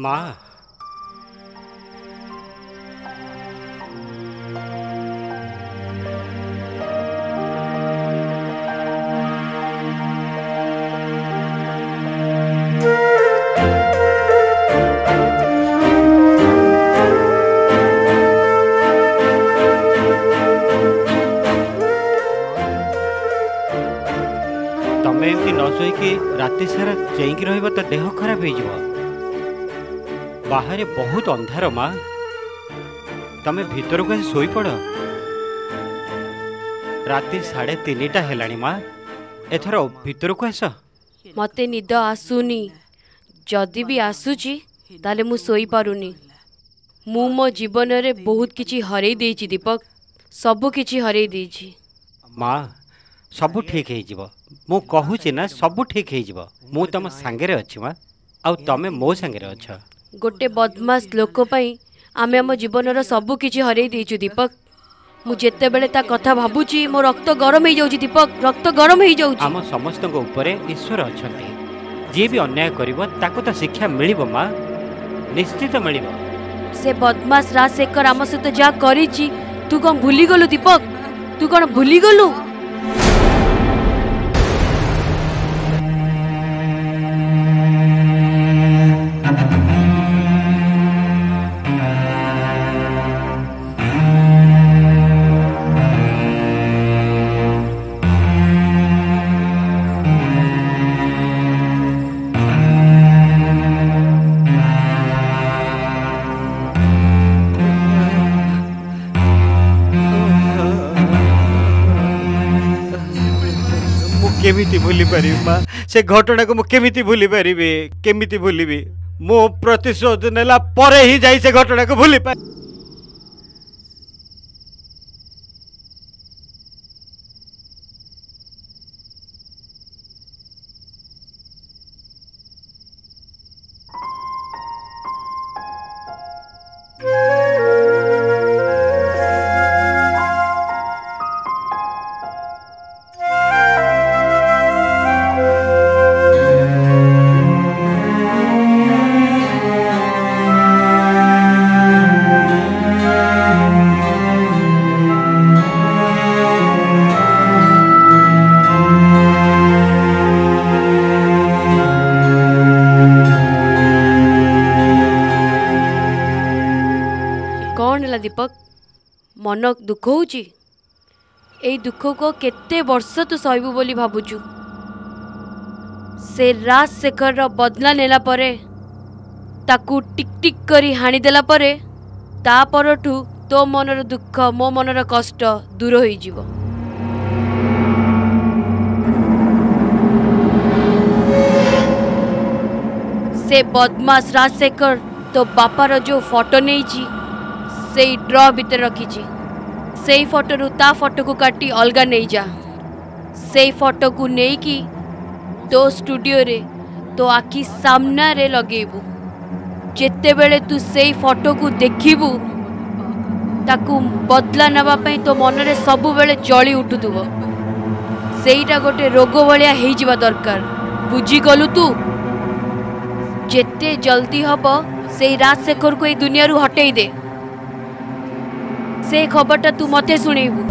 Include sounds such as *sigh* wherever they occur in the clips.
माँ ତମେ ଏମିତି ନ ଶୋଇକି ରାତି ସାରା ଚେଇଁକି ରହିବ ତ ଦେହ ଖରାପ ହେଇଯିବ ବାହାରେ ବହୁତ ଅନ୍ଧାର ମା ତମେ ଭିତରକୁ ଆସି ଶୋଇପଡ଼ ରାତି ସାଢ଼େ ତିନିଟା ହେଲାଣି ମା ଏଥର ଭିତରକୁ ଆସ ମୋତେ ନିଦ ଆସୁନି ଯଦି ବି ଆସୁଛି ତାହେଲେ ମୁଁ ଶୋଇପାରୁନି ମୁଁ ମୋ ଜୀବନରେ ବହୁତ କିଛି ହରେଇ ଦେଇଛି ଦୀପକ ସବୁ କିଛି ହରେଇ ଦେଇଛି ମା ସବୁ ଠିକ୍ ହେଇଯିବ ମୁଁ କହୁଛି ନା ସବୁ ଠିକ୍ ହେଇଯିବ ମୁଁ ତମ ସାଙ୍ଗରେ ଅଛି ମା ଆଉ ତମେ ମୋ ସାଙ୍ଗରେ ଅଛ ଗୋଟେ ବଦମାସ ଲୋକ ପାଇଁ ଆମେ ଆମ ଜୀବନର ସବୁ କିଛି ହରେଇ ଦେଇଛୁ ଦୀପକ ମୁଁ ଯେତେବେଳେ ତା କଥା ଭାବୁଛି ମୋ ରକ୍ତ ଗରମ ହେଇଯାଉଛି ଦୀପକ ରକ୍ତ ଗରମ ହେଇଯାଉଛି ଆମ ସମସ୍ତଙ୍କ ଉପରେ ଈଶ୍ୱର ଅଛନ୍ତି ଯିଏ ବି ଅନ୍ୟାୟ କରିବ ତାକୁ ତ ଶିକ୍ଷା ମିଳିବ ମା ନିଶ୍ଚିତ ମିଳିବ ସେ ବଦମାସ ରାଜଶେଖର ଆମ ସହିତ ଯାହା କରିଛି ତୁ କ'ଣ ଭୁଲିଗଲୁ ଦୀପକ ତୁ କ'ଣ ଭୁଲିଗଲୁ କେମିତି ଭୁଲିପାରିବି ମା ସେ ଘଟଣାକୁ ମୁଁ କେମିତି ଭୁଲିପାରିବି କେମିତି ଭୁଲିବି ମୁଁ ପ୍ରତିଶୋଧ ନେଲା ପରେ ହିଁ ଯାଇ ସେ ଘଟଣାକୁ ଭୁଲିପାରିବି মন দুঃখ হচ্ছে এই দুঃখক কেতে বর্ষ তু সহবু বলে ভাবুছু সে রাজশেখর বদলা নেলা পরে তাকু টিকটিক করে হাণিদেলা পরে তা পরঠু তো মনর দুঃখ মো মনর কষ্ট দূর হয়ে যাব সে বদমাস রাজশেখর তো বাপার যে ফটো নেইছি সেই ড্র ভিতরে রাখিছি ସେଇ ଫଟୋରୁ ତା ଫଟୋକୁ କାଟି ଅଲଗା ନେଇଯା ସେଇ ଫଟୋକୁ ନେଇକି ତୋ ଷ୍ଟୁଡ଼ିଓରେ ତୋ ଆଖି ସାମ୍ନାରେ ଲଗେଇବୁ ଯେତେବେଳେ ତୁ ସେଇ ଫଟୋକୁ ଦେଖିବୁ ତାକୁ ବଦଲା ନେବା ପାଇଁ ତୋ ମନରେ ସବୁବେଳେ ଜଳି ଉଠୁଥିବ ସେଇଟା ଗୋଟେ ରୋଗ ଭଳିଆ ହେଇଯିବା ଦରକାର ବୁଝିଗଲୁ ତୁ ଯେତେ ଜଲ୍ଦି ହେବ ସେଇ ରାଜଶେଖରକୁ ଏଇ ଦୁନିଆରୁ ହଟେଇ ଦେ সেই খবরটা তু মতে শুনেইবু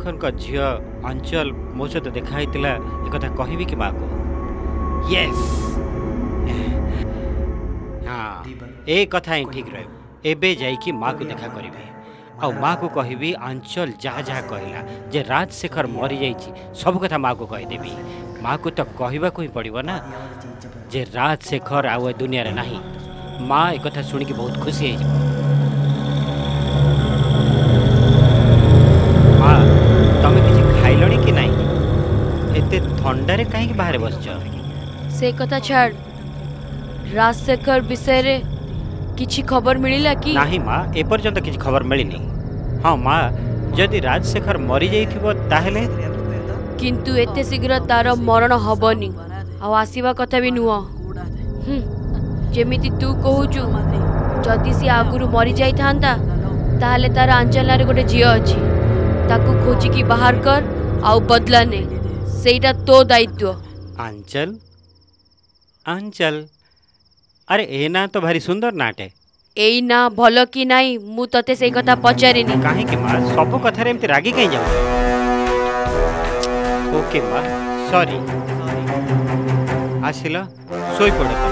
ଚନ୍ଦ୍ରଶେଖରଙ୍କ ଝିଅ ଅଞ୍ଚଲ ମୋ ସହିତ ଦେଖା ହେଇଥିଲା ଏକଥା କହିବି କି ମାଆକୁ ୟେସ୍ ହଁ ଏ କଥା ହିଁ ଠିକ୍ ରହିବ ଏବେ ଯାଇକି ମାଆକୁ ଦେଖା କରିବି ଆଉ ମାଆକୁ କହିବି ଆଞ୍ଚଲ ଯାହା ଯାହା କହିଲା ଯେ ରାଜଶେଖର ମରିଯାଇଛି ସବୁ କଥା ମାଆକୁ କହିଦେବି ମାଆକୁ ତ କହିବାକୁ ହିଁ ପଡ଼ିବ ନା ଯେ ରାଜଶେଖର ଆଉ ଏ ଦୁନିଆରେ ନାହିଁ ମା' ଏକଥା ଶୁଣିକି ବହୁତ ଖୁସି ହେଇଯିବ एते थंडारे काहे के बाहर बसछ से कथा छाड़ राजशेखर विषय रे किछि खबर मिलिला कि नाही मां ए पर्यंत किछि खबर मिलिनी हां मां यदि राजशेखर मरि जाईथिबो ताहेले किंतु एते शीघ्र तार मरण हबनी आ आसीबा कथा भी नुओ जेमिति तू कहउछु जदि सी आगुरु मरि जाईथांता ताहेले तार अंचलार गोटे जिय अछि ताकू खोजी की बाहर कर आउ बदला नहीं সেইটা তো দায়িত্ব আঞ্চল আঞ্চল আরে এ না তো ভারি সুন্দর নাটে এই না ভাল কি নাই মু ততে সেই কথা পচারিনি কাহিকি মা সব কথারে এমতি রাগি কাই যাও ওকে মা সরি আসিল শোই পড়ো তুমি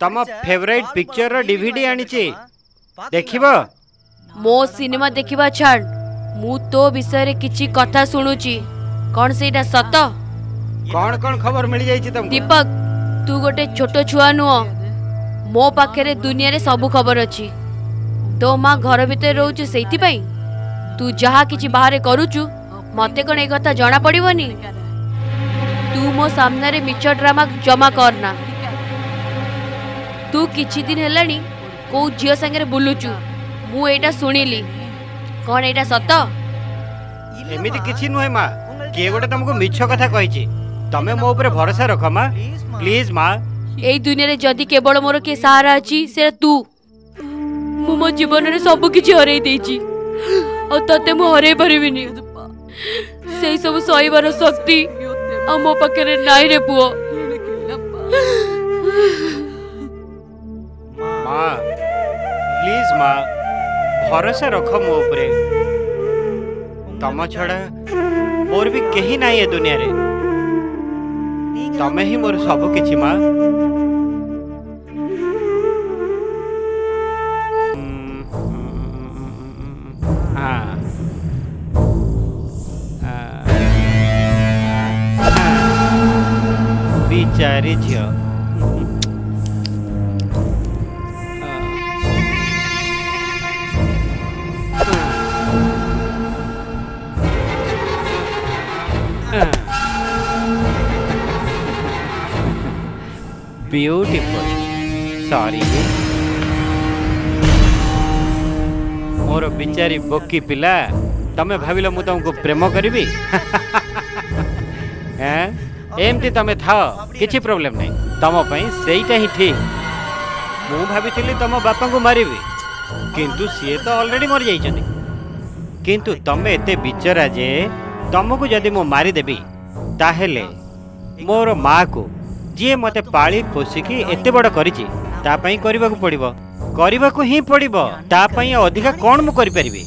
तम फेवरेट पिक्चर रो डीवीडी आनिचे देखिबो मो सिनेमा देखिबा छन मु तो विषय रे किछि कथा सुनुची कोन सेटा सत कोन कोन खबर मिलि जाइछि तम दीपक तू गोटे छोटो छुआ नुओ मो पाखे रे दुनिया रे सब खबर अछि तो मां घर भीतर रहउछ सेति पई तू जहां किछि बाहर करूछु मते कोन ए कथा जणा पड़िवनी तू मो सामने रे मिच्छ ड्रामा जमा करना তু কিছু দিন হল কেউ ঝিও সাংরে বুলুচু মু এটা শুনিলি কন এটা সত এমিতি কিছু নহে মা কে গোটে তোমাকে মিছ কথা কইছি তমে মো উপরে ভরসা রখ মা প্লিজ মা এই দুনিয়ারে যদি কেবল মোর কে সারা আছি সে তু মু মো জীবনরে সব কিছু হরাই দেইছি ଆଉ ତତେ ମୁଁ ହରାଇ ପାରିବିନି ସେଇ ସବୁ ସହିବାର ଶକ୍ତି ଆଉ ମୋ ପାଖରେ ନାହିଁରେ ପୁଅ माँ प्लीज माँ भरोसा रख मो उपरे तम छड़ा मोर भी कहीं ना ये दुनिया रे तमें ही मोर सब किछि माँ बेचारी झील ब्यूटीफुल सॉरी मोर बिचारी बकी पिला तमे भाविल मु तुमको प्रेम करी एमती तमे था किसी प्रोब्लेम नहीं तुम सेटा ही ठीक मु भाई तुम बापा को मारि किंतु सी तो अलरेडी मरी जाइए किंतु तमे एते बिचरा जे तुमको जदि मु मारिदेवी ताहले मोर माँ को ଯିଏ ମୋତେ ପାଳି ପୋଷିକି ଏତେ ବଡ଼ କରିଛି ତା ପାଇଁ କରିବାକୁ ପଡ଼ିବ କରିବାକୁ ହିଁ ପଡ଼ିବ ତା ପାଇଁ ଅଧିକା କ'ଣ ମୁଁ କରିପାରିବି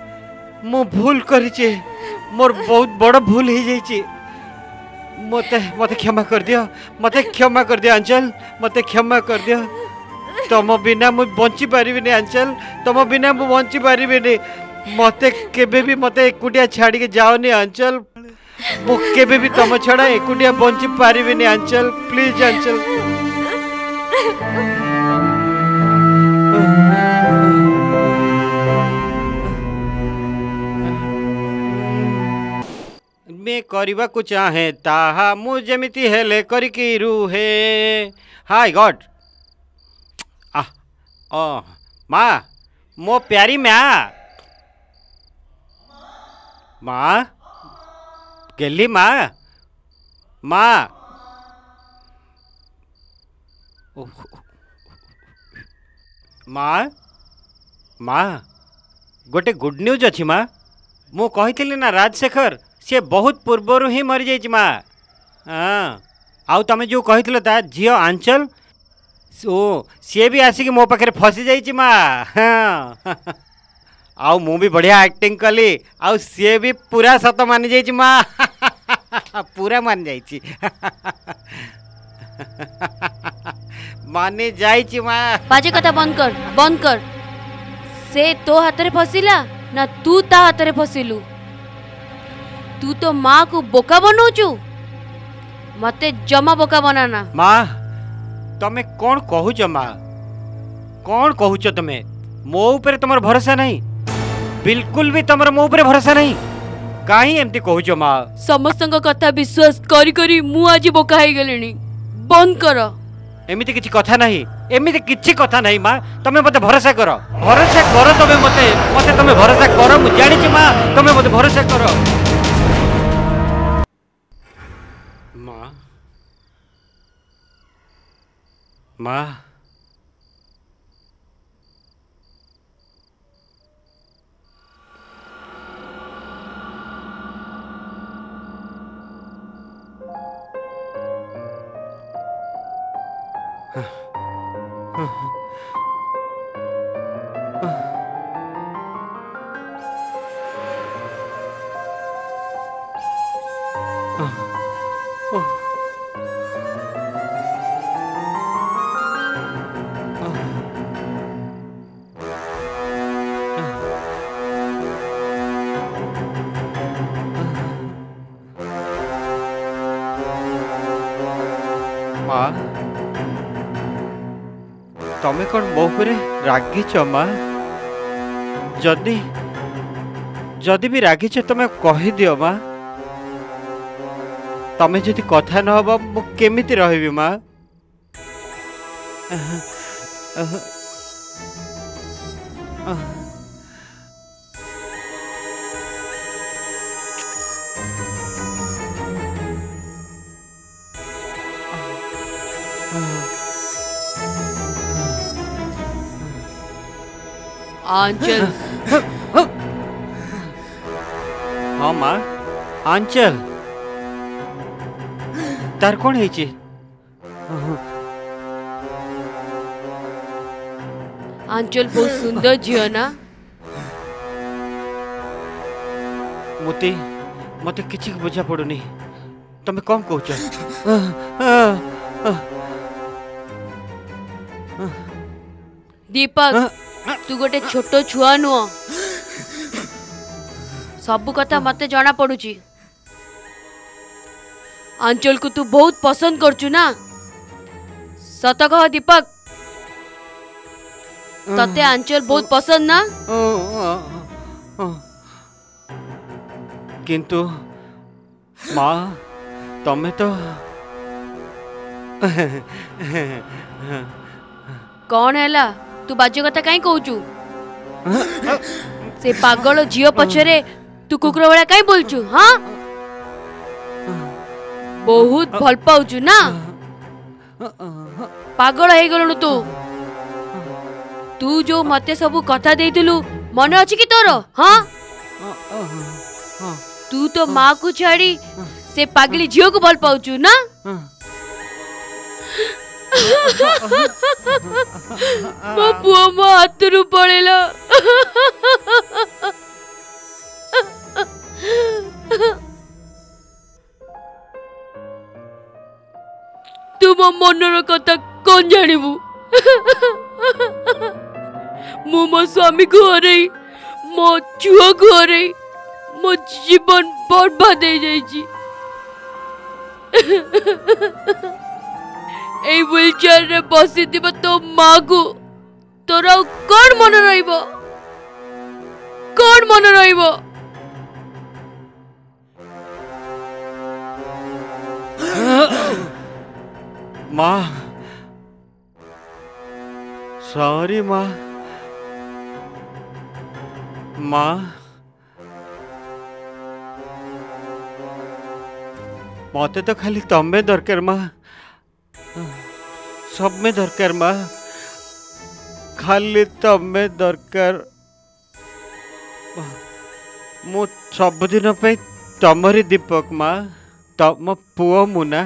ମୁଁ ଭୁଲ କରିଛି ମୋର ବହୁତ ବଡ଼ ଭୁଲ ହେଇଯାଇଛି ମୋତେ ମୋତେ କ୍ଷମା କରିଦିଅ ମୋତେ କ୍ଷମା କରିଦିଅ ଆଞ୍ଚଲ ମୋତେ କ୍ଷମା କରିଦିଅ ତମ ବିନା ମୁଁ ବଞ୍ଚିପାରିବିନି ଆଞ୍ଚଲ ତମ ବିନା ମୁଁ ବଞ୍ଚିପାରିବିନି ମୋତେ କେବେ ବି ମୋତେ ଏକୁଟିଆ ଛାଡ଼ିକି ଯାଓନି ଆଞ୍ଚଲ ମୁଁ କେବେ ବି ତମ ଛଡ଼ା ଏକୁଟିଆ ବଞ୍ଚିପାରିବିନି ଆଞ୍ଚଲ ପ୍ଲିଜ୍ ଆଞ୍ଚଲ करवाक चाहे ताहा मुझेमी कर रुहे हाय गॉड आह मो प्यारी म्या माँ गेली माँ माँ माँ माँ गोटे गुड न्यूज अच्छी माँ मुँह कही ना राजशेखर से बहुत पूर्वर ही मरी जाइए माँ हाँ आउ तुम जो कही झी आंचल ओ सी भी आसिक मो पाखे फसी जा हाँ मु भी बढ़िया आक्टिंग कली आउ सी भी पूरा सत मान जा माँ पूरा मान जा माने जाई माँ बाजे कथा बंद कर बंद कर से तो हाथ में फसिला ना तू ता हाथ में फसिलू ତୁ ତୋ ମାଆକୁ ବୋକା ବନଉଛୁ ମତେ ଜମା ବୋକା ବନାନା ମା ତମେ କ'ଣ କହୁଛ ମା କ'ଣ କହୁଛ ତମେ ମୋ ଉପରେ ତମର ଭରସା ନାହିଁ ବିଲକୁଲ ବି ତମର ମୋ ଉପରେ ଭରସା ନାହିଁ କାହିଁ ଏମିତି କହୁଛ ମା ସମସ୍ତଙ୍କ କଥା ବିଶ୍ୱାସ କରି କରି ମୁଁ ଆଜି ବୋକା ହେଇଗଲିଣି ବନ୍ଦ କର ଏମିତି କିଛି କଥା ନାହିଁ ଏମିତି କିଛି କଥା ନାହିଁ ମା ତମେ ମୋତେ ଭରସା କର ଭରସା କର ତମେ ମୋତେ ମୋତେ ତମେ ଭରସା କର ମୁଁ ଜାଣିଛି ମା ତମେ ମୋତେ ଭରସା କର まあ ତମେ କ'ଣ ମୋ ଉପରେ ରାଗିଛ ମା ଯଦି ଯଦି ବି ରାଗିଛ ତମେ କହିଦିଅ ମା ତମେ ଯଦି କଥା ନ ହବ ମୁଁ କେମିତି ରହିବି ମା Uh-huh. Uh-huh. Uh-huh. आंचल हाँ माँ आंचल तार है हेची आंचल बहुत सुंदर झील ना की মতে কিছু বুঝা পড়ুনি তুমি কম কৌছ দীপক ତୁ ଗୋଟେ ଛୋଟ ଛୁଆ ନୁହଁ ସବୁ କଥା ମତେ ଜଣା ପଡୁଛି ଆଞ୍ଚଲକୁ ତୁ ବହୁତ ପସନ୍ଦ କରୁଛୁ ନା ସତ କହ ଦୀପକ ତତେ ଆଞ୍ଚଲ ବହୁତ ପସନ୍ଦ ନା କିନ୍ତୁ ମା ତମେ ତ କ'ଣ ହେଲା ତୁ ବାଜେ କଥା କାହିଁ କହୁଛୁ ସେ ପାଗଳ ଝିଅ ପଛରେ ତୁ କୁକୁର ଭଳିଆ କାହିଁ ବୋଲୁଛୁ ହଁ ବହୁତ ଭଲ ପାଉଛୁ ନା ପାଗଳ ହେଇଗଲୁଣୁ ତୁ ତୁ ଯୋଉ ମତେ ସବୁ କଥା ଦେଇଥିଲୁ ମନେ ଅଛି କି ତୋର ହଁ ତୁ ତୋ ମାକୁ ଛାଡି ସେ ପାଗଳି ଝିଅକୁ ଭଲ ପାଉଛୁ ନା ମୋ ପୁଅ ମୋ ହାତରୁ ପଳେଇଲା ତୁ ମୋ ମନର କଥା କ'ଣ ଜାଣିବୁ ମୁଁ ମୋ ସ୍ୱାମୀକୁ ହରେଇ ମୋ ଛୁଆକୁ ହରେଇ ମୋ ଜୀବନ ବର୍ବାଦ ହେଇଯାଇଛି এই হুইল চেয়ারে বসিথিবা তো মাগু তোর ଆଉ କ'ଣ ମନେ ରହିବ କ'ଣ ମନେ ରହିବ মা সরি মা মা মতে তো খালি তমে দরকার মা सब में दरकार माँ खाली तमें दरकार मु सबुदिन तमरी दीपक माँ तम पुओ मुना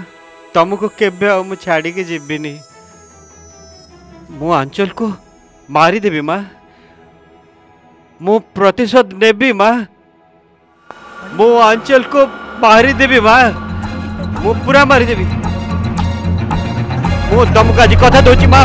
तुमको केवे छाड़ी जीविनी मो आंचल को मारिदेवी माँ मो प्रतिशोध नेबी मो आंचल को मारिदेवी माँ मु पूरा मारिदेवी Vamos tomar um bocadinho de conta da última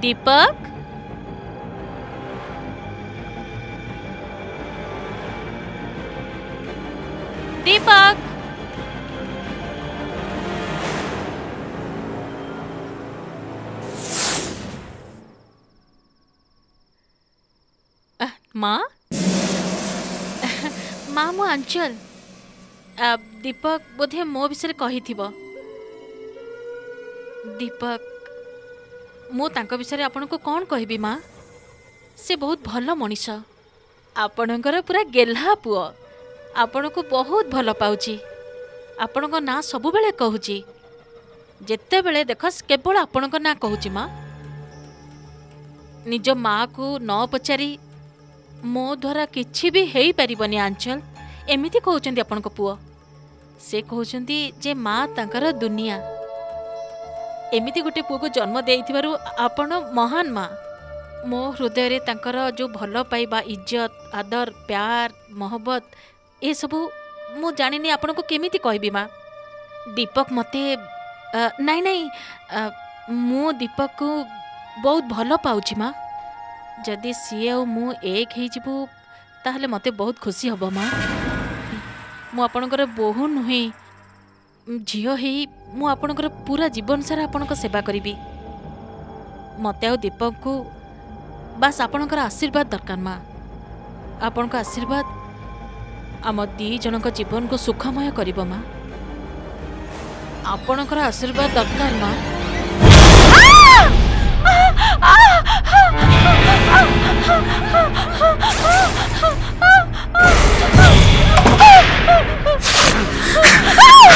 दीपक दीपक माँ *laughs* माँ मु आंचल दीपक बोधे मो विषय कही दीपक ମୁଁ ତାଙ୍କ ବିଷୟରେ ଆପଣଙ୍କୁ କ'ଣ କହିବି ମା' ସେ ବହୁତ ଭଲ ମଣିଷ ଆପଣଙ୍କର ପୁରା ଗେହ୍ଲା ପୁଅ ଆପଣଙ୍କୁ ବହୁତ ଭଲ ପାଉଛି ଆପଣଙ୍କ ନାଁ ସବୁବେଳେ କହୁଛି ଯେତେବେଳେ ଦେଖ କେବଳ ଆପଣଙ୍କ ନାଁ କହୁଛି ମା' ନିଜ ମାଆକୁ ନ ପଚାରି ମୋ ଦ୍ୱାରା କିଛି ବି ହେଇପାରିବନି ଆଞ୍ଚଲ ଏମିତି କହୁଛନ୍ତି ଆପଣଙ୍କ ପୁଅ ସେ କହୁଛନ୍ତି ଯେ ମା' ତାଙ୍କର ଦୁନିଆ ଏମିତି ଗୋଟେ ପୁଅକୁ ଜନ୍ମ ଦେଇଥିବାରୁ ଆପଣ ମହାନ ମା ମୋ ହୃଦୟରେ ତାଙ୍କର ଯେଉଁ ଭଲ ପାଇବା ଇଜ୍ଜତ ଆଦର ପ୍ୟାର ମହବତ ଏସବୁ ମୁଁ ଜାଣିନି ଆପଣଙ୍କୁ କେମିତି କହିବି ମା ଦୀପକ ମୋତେ ନାଇଁ ନାଇଁ ମୁଁ ଦୀପକକୁ ବହୁତ ଭଲ ପାଉଛି ମା ଯଦି ସିଏ ଆଉ ମୁଁ ଏକ ହେଇଯିବୁ ତାହେଲେ ମୋତେ ବହୁତ ଖୁସି ହେବ ମା ମୁଁ ଆପଣଙ୍କର ବୋହୁ ନୁହେଁ ଝିଅ ହେଇ ମୁଁ ଆପଣଙ୍କର ପୁରା ଜୀବନ ସାରା ଆପଣଙ୍କ ସେବା କରିବି ମୋତେ ଆଉ ଦୀପକଙ୍କୁ ବାସ୍ ଆପଣଙ୍କର ଆଶୀର୍ବାଦ ଦରକାର ମା ଆପଣଙ୍କ ଆଶୀର୍ବାଦ ଆମ ଦୁଇ ଜଣଙ୍କ ଜୀବନକୁ ସୁଖମୟ କରିବ ମା ଆପଣଙ୍କର ଆଶୀର୍ବାଦ ଦରକାର ମା Ah!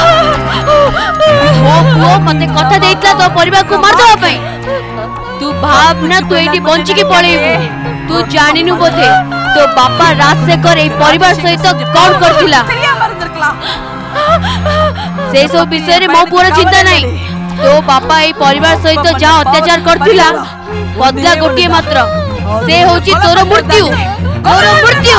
ମୋ ପୁଅ ମତେ କଥା ଦେଇଥିଲା ତୋ ପରିବାରକୁ ମାରିଦେବା ପାଇଁ ତୁ ଭାବନା ତୁ ଏଇଠି ବଞ୍ଚିକି ପଳେଇବୁ ତୁ ଜାଣିନୁ ବୋଧେ ତୋ ବାପା ରାଜଶେଖର ଏଇ ପରିବାର ସହିତ କଣ କରିଥିଲା ସେସବୁ ବିଷୟରେ ମୋ ପୁଅର ଚିନ୍ତା ନାହିଁ ତୋ ବାପା ଏଇ ପରିବାର ସହିତ ଯାହା ଅତ୍ୟାଚାର କରିଥିଲା ବଦଲା ଗୋଟିଏ ମାତ୍ର ସେ ହଉଛି ତୋର ମୃତ୍ୟୁ ତୋର ମୃତ୍ୟୁ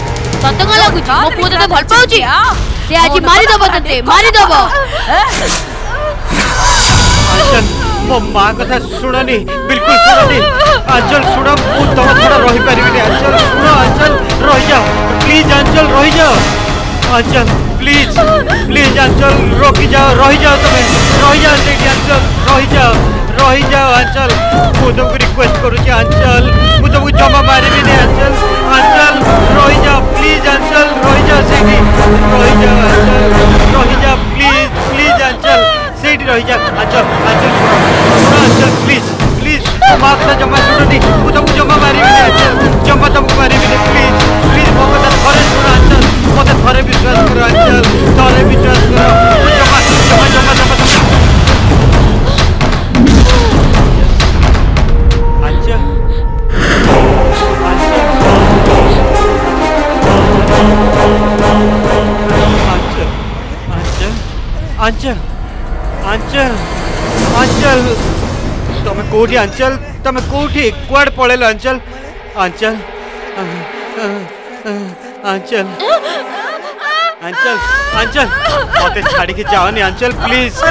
ତତେ କଣ ଲାଗୁଛି ମୋ ପୁଅ ତତେ ଭଲ ପାଉଛି ସେ ଆଜି ମାରିଦବ ତତେ ମାରିଦବ ମୋ ମା କଥା ଶୁଣନି ବିଲକୁଲ ଶୁଣନି ଆଞ୍ଚଲ ଶୁଣ ମୁଁ ତମ ଛଡ଼ା ରହିପାରିବିନି ଆଞ୍ଚଲ ଶୁଣ ଆଞ୍ଚଲ ରହିଯାଅ ପ୍ଲିଜ୍ ଆଞ୍ଚଲ ରହିଯାଅ ଆଞ୍ଚଲ ପ୍ଲିଜ୍ ପ୍ଲିଜ୍ ଆଞ୍ଚଲ ରୋକିଯାଅ ରହିଯାଅ ତମେ ରହିଯାଅ ସେଇଠି ଆଞ୍ଚଲ ରହିଯାଅ রহি যাও আঞ্চল মু তোমাকে রিকোয়েস্ট করুছি আঞ্চল মু তোমাকে জমা মারিবি না আঞ্চল আঞ্চল রহি যাও প্লিজ আঞ্চল রহি যাও সেটি রহি যাও আঞ্চল রহি যাও প্লিজ প্লিজ আঞ্চল সেইটি রহি যাও আঞ্চল আঞ্চল আঞ্চল প্লিজ প্লিজ মা কথা জমা শুনুনি মু তোমাকে জমা মারিবি না আঞ্চল জমা তোমাকে মারিবি না প্লিজ প্লিজ মো কথা ঘরে শুনো আঞ্চল মতে ঘরে বিশ্বাস করো আঞ্চল ঘরে বিশ্বাস করো জমা জমা জমা জমা अंचल अंचल अंचल तमें कौटी अंचल तमें कौटी कड पड़ेल अंचल अंचल अंचल अंचल अंचल मत छाड़ी जाओनी अंचल प्लीज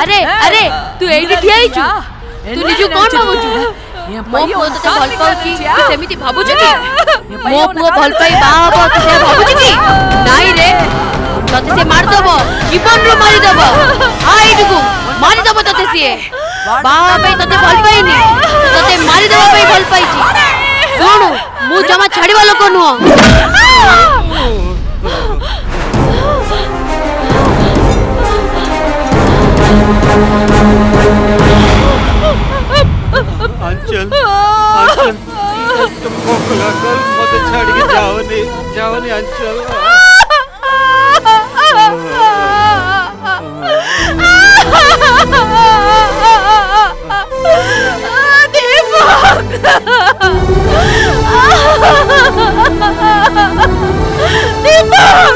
अरे अरे तू एडी ठिया ही छु तू निजो कोन बाबू ମୋ ପୁଅ ତତେ ଭଲ ପାଉଛି ସେମିତି ଭାବୁଛୁ କି ମୋ ପୁଅ ଭଲ ପାଇ ବାହା ହବ ତୁ ସେୟା ଭାବୁଛୁ କି ନାଇଁ ରେ ତତେ ସେ ମାରିଦବ ଜୀବନରୁ ମାରିଦବ ଆ ଏଇଠିକୁ ମାରିଦବ ତତେ ସିଏ ବାହା ପାଇଁ ତତେ ଭଲ ପାଇନି ତତେ ମାରିଦେବା ପାଇଁ ଭଲ ପାଇଛି ଶୁଣୁ ମୁଁ ଜମା ଛାଡ଼ିବା ଲୋକ ନୁହଁ Thank you. આંચલ આંચલ મોકલા કલ મત છાડી જાઓ ને જાઓ ને આંચલ દીપક દીપક